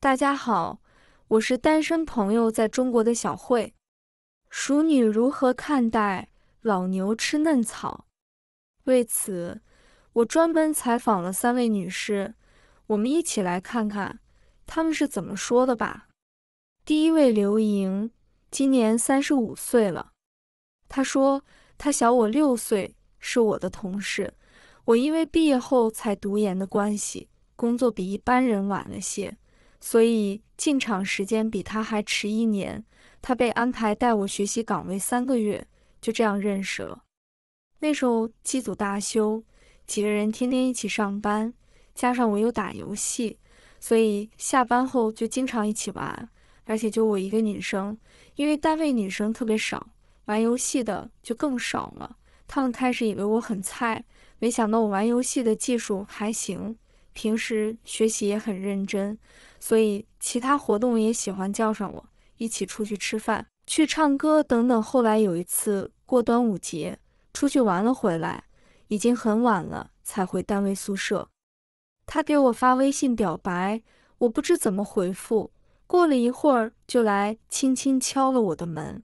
大家好，我是单身朋友在中国的小慧。熟女如何看待老牛吃嫩草？为此，我专门采访了三位女士，我们一起来看看她们是怎么说的吧。第一位刘莹，今年三十五岁了。她说，她小我六岁，是我的同事。我因为毕业后才读研的关系，工作比一般人晚了些，所以进厂时间比他还迟一年。他被安排带我学习岗位三个月，就这样认识了。那时候机组大修，几个人天天一起上班，加上我又打游戏，所以下班后就经常一起玩。而且就我一个女生，因为单位女生特别少，玩游戏的就更少了。他们开始以为我很菜。没想到我玩游戏的技术还行，平时学习也很认真，所以其他活动也喜欢叫上我一起出去吃饭、去唱歌等等。后来有一次过端午节，出去玩了回来，已经很晚了才回单位宿舍。他给我发微信表白，我不知怎么回复。过了一会儿就来轻轻敲了我的门，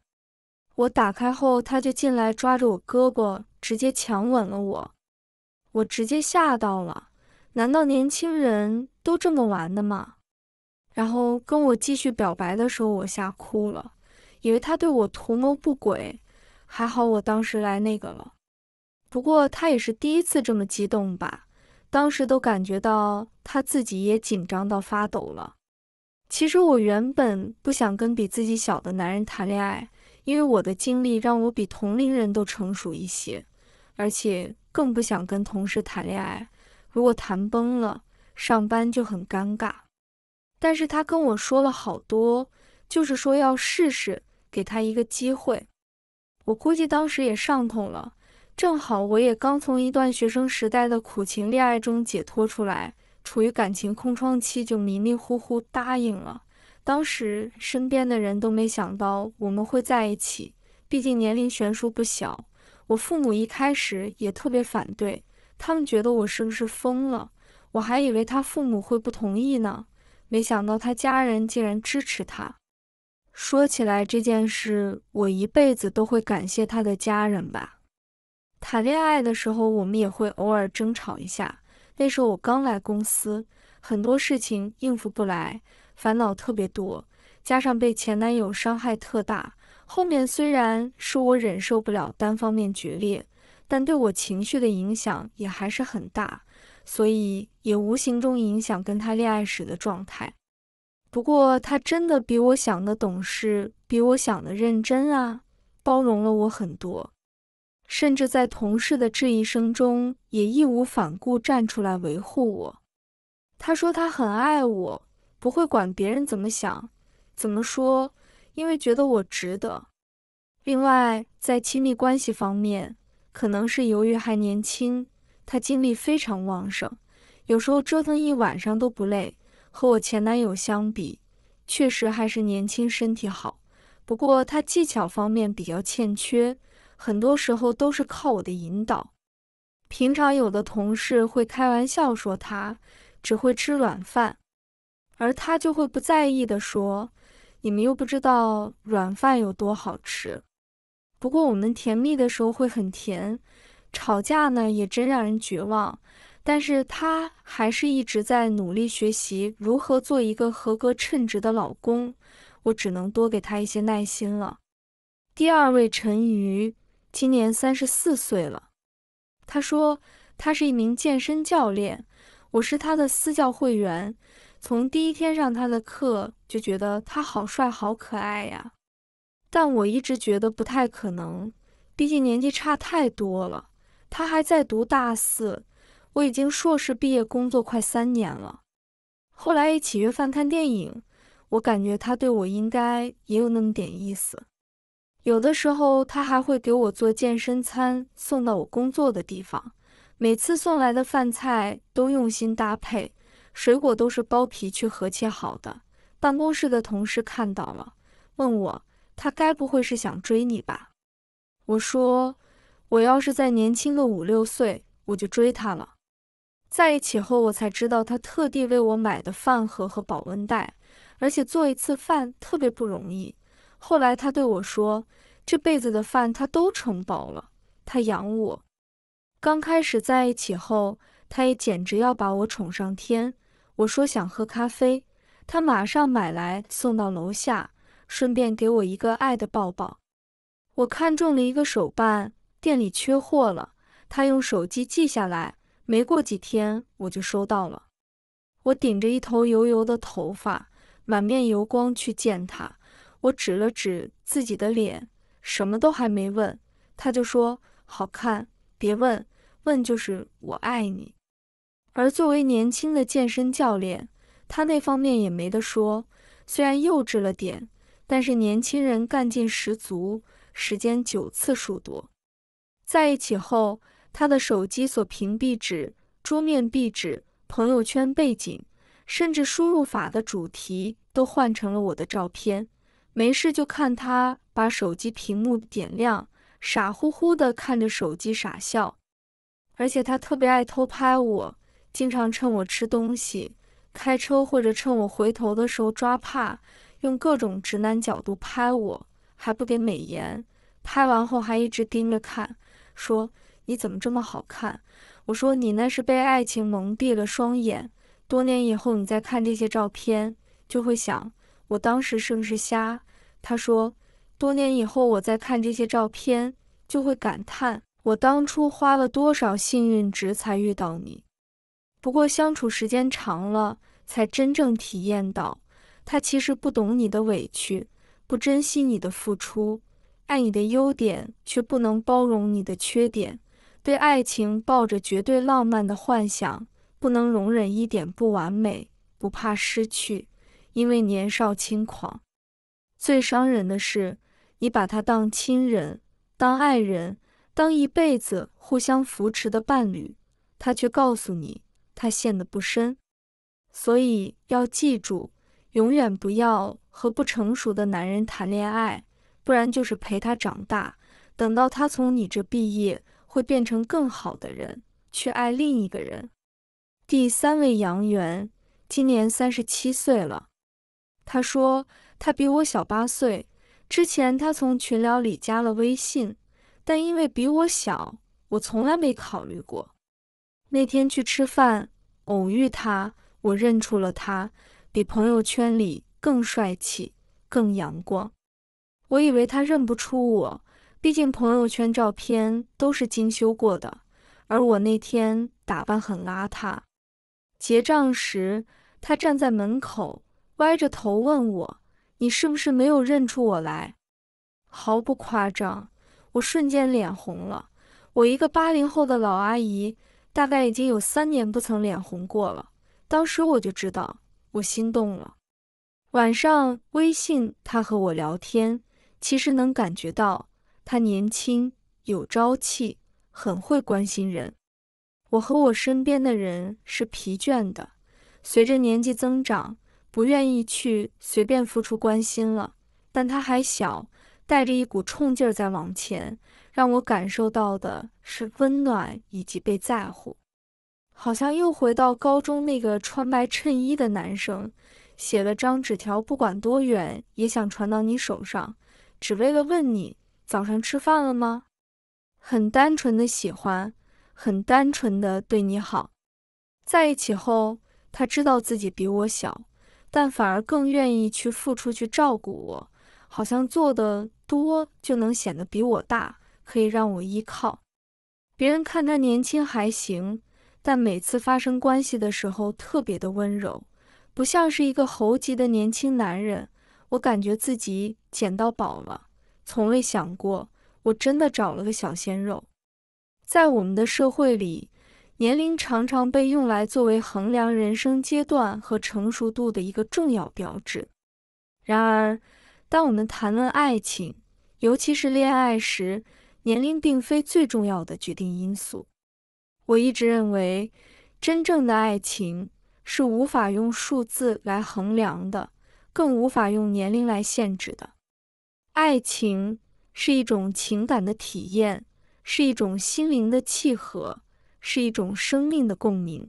我打开后他就进来抓着我胳膊，直接强吻了我。我直接吓到了，难道年轻人都这么玩的吗？然后跟我继续表白的时候，我吓哭了，以为他对我图谋不轨。还好我当时来那个了，不过他也是第一次这么激动吧？当时都感觉到他自己也紧张到发抖了。其实我原本不想跟比自己小的男人谈恋爱，因为我的经历让我比同龄人都成熟一些，而且。更不想跟同事谈恋爱，如果谈崩了，上班就很尴尬。但是他跟我说了好多，就是说要试试，给他一个机会。我估计当时也上头了，正好我也刚从一段学生时代的苦情恋爱中解脱出来，处于感情空窗期，就迷迷糊糊答应了。当时身边的人都没想到我们会在一起，毕竟年龄悬殊不小。我父母一开始也特别反对，他们觉得我是不是疯了？我还以为他父母会不同意呢，没想到他家人竟然支持他。说起来这件事，我一辈子都会感谢他的家人吧。谈恋爱的时候，我们也会偶尔争吵一下。那时候我刚来公司，很多事情应付不来，烦恼特别多，加上被前男友伤害特大。后面虽然是我忍受不了单方面决裂，但对我情绪的影响也还是很大，所以也无形中影响跟他恋爱时的状态。不过他真的比我想的懂事，比我想的认真啊，包容了我很多，甚至在同事的质疑声中也义无反顾站出来维护我。他说他很爱我，不会管别人怎么想，怎么说。因为觉得我值得。另外，在亲密关系方面，可能是由于还年轻，他精力非常旺盛，有时候折腾一晚上都不累。和我前男友相比，确实还是年轻身体好。不过他技巧方面比较欠缺，很多时候都是靠我的引导。平常有的同事会开玩笑说他只会吃软饭，而他就会不在意的说。你们又不知道软饭有多好吃，不过我们甜蜜的时候会很甜，吵架呢也真让人绝望。但是他还是一直在努力学习如何做一个合格称职的老公，我只能多给他一些耐心了。第二位陈瑜，今年三十四岁了，他说他是一名健身教练，我是他的私教会员。从第一天上他的课就觉得他好帅好可爱呀，但我一直觉得不太可能，毕竟年纪差太多了。他还在读大四，我已经硕士毕业工作快三年了。后来一起约饭看电影，我感觉他对我应该也有那么点意思。有的时候他还会给我做健身餐送到我工作的地方，每次送来的饭菜都用心搭配。水果都是剥皮去核切好的。办公室的同事看到了，问我：“他该不会是想追你吧？”我说：“我要是再年轻个五六岁，我就追他了。”在一起后，我才知道他特地为我买的饭盒和保温袋，而且做一次饭特别不容易。后来他对我说，这辈子的饭他都承包了，他养我。刚开始在一起后，他也简直要把我宠上天。我说想喝咖啡，他马上买来送到楼下，顺便给我一个爱的抱抱。我看中了一个手办，店里缺货了，他用手机记下来。没过几天，我就收到了。我顶着一头油油的头发，满面油光去见他。我指了指自己的脸，什么都还没问，他就说：“好看，别问，问就是我爱你。”而作为年轻的健身教练，他那方面也没得说，虽然幼稚了点，但是年轻人干劲十足，时间九次数多。在一起后。他的手机锁屏壁纸、桌面壁纸、朋友圈背景，甚至输入法的主题都换成了我的照片。没事就看他把手机屏幕点亮，傻乎乎的看着手机傻笑。而且他特别爱偷拍我，经常趁我吃东西、开车或者趁我回头的时候抓怕，用各种直男角度拍我，还不给美颜。拍完后还一直盯着看，说。你怎么这么好看？我说你那是被爱情蒙蔽了双眼。多年以后你再看这些照片，就会想我当时是不是瞎？他说，多年以后我再看这些照片，就会感叹我当初花了多少幸运值才遇到你。不过相处时间长了，才真正体验到，他其实不懂你的委屈，不珍惜你的付出，爱你的优点，却不能包容你的缺点。对爱情抱着绝对浪漫的幻想，不能容忍一点不完美，不怕失去，因为年少轻狂。最伤人的是，你把他当亲人、当爱人、当一辈子互相扶持的伴侣，他却告诉你他陷得不深。所以要记住，永远不要和不成熟的男人谈恋爱，不然就是陪他长大，等到他从你这毕业。会变成更好的人，去爱另一个人。第三位杨元，今年三十七岁了。他说他比我小八岁。之前他从群聊里加了微信，但因为比我小，我从来没考虑过。那天去吃饭，偶遇他，我认出了他，比朋友圈里更帅气、更阳光。我以为他认不出我。毕竟朋友圈照片都是精修过的，而我那天打扮很邋遢。结账时，他站在门口，歪着头问我：“你是不是没有认出我来？”毫不夸张，我瞬间脸红了。我一个八零后的老阿姨，大概已经有三年不曾脸红过了。当时我就知道，我心动了。晚上微信他和我聊天，其实能感觉到。他年轻有朝气，很会关心人。我和我身边的人是疲倦的，随着年纪增长，不愿意去随便付出关心了。但他还小，带着一股冲劲儿在往前，让我感受到的是温暖以及被在乎。好像又回到高中那个穿白衬衣的男生，写了张纸条，不管多远也想传到你手上，只为了问你。早上吃饭了吗？很单纯的喜欢，很单纯的对你好。在一起后，他知道自己比我小，但反而更愿意去付出去照顾我，好像做的多就能显得比我大，可以让我依靠。别人看他年轻还行，但每次发生关系的时候特别的温柔，不像是一个猴急的年轻男人。我感觉自己捡到宝了。从未想过，我真的找了个小鲜肉。在我们的社会里，年龄常常被用来作为衡量人生阶段和成熟度的一个重要标志。然而，当我们谈论爱情，尤其是恋爱时，年龄并非最重要的决定因素。我一直认为，真正的爱情是无法用数字来衡量的，更无法用年龄来限制的。爱情是一种情感的体验，是一种心灵的契合，是一种生命的共鸣。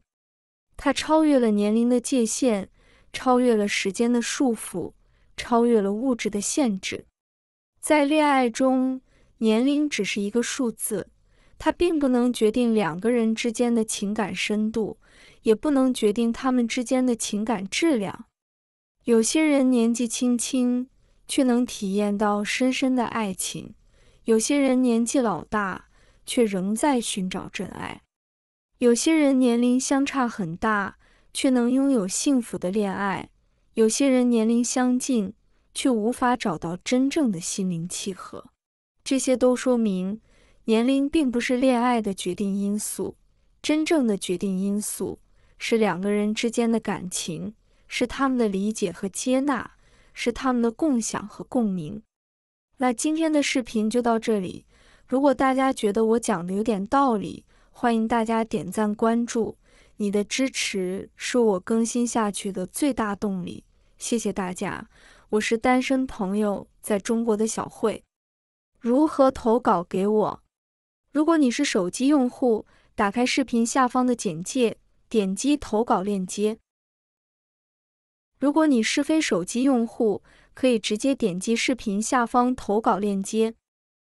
它超越了年龄的界限，超越了时间的束缚，超越了物质的限制。在恋爱中，年龄只是一个数字，它并不能决定两个人之间的情感深度，也不能决定他们之间的情感质量。有些人年纪轻轻，却能体验到深深的爱情；有些人年纪老大，却仍在寻找真爱。有些人年龄相差很大，却能拥有幸福的恋爱；有些人年龄相近，却无法找到真正的心灵契合。这些都说明，年龄并不是恋爱的决定因素。真正的决定因素是两个人之间的感情，是他们的理解和接纳，是他们的共享和共鸣。那今天的视频就到这里。如果大家觉得我讲的有点道理，欢迎大家点赞关注，你的支持是我更新下去的最大动力。谢谢大家，我是单身朋友在中国的小慧。如何投稿给我？如果你是手机用户，打开视频下方的简介，点击投稿链接。如果你是非手机用户，可以直接点击视频下方投稿链接。